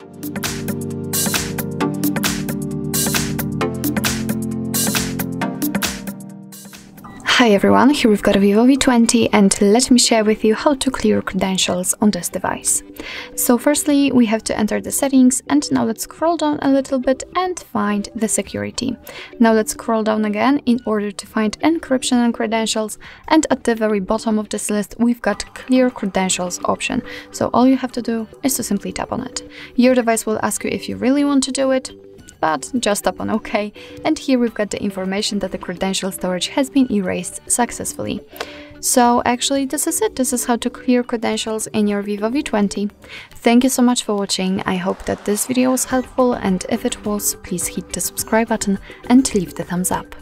Thank you. Hi everyone, here we've got a Vivo V20 and let me share with you how to clear credentials on this device. So firstly, we have to enter the settings and now let's scroll down a little bit and find the security. Now let's scroll down again in order to find encryption and credentials and at the very bottom of this list we've got clear credentials option. So all you have to do is to simply tap on it. Your device will ask you if you really want to do it, but just tap on OK, and here we've got the information that the credential storage has been erased successfully. So actually this is it, this is how to clear credentials in your Vivo V20. Thank you so much for watching, I hope that this video was helpful and if it was, please hit the subscribe button and leave the thumbs up.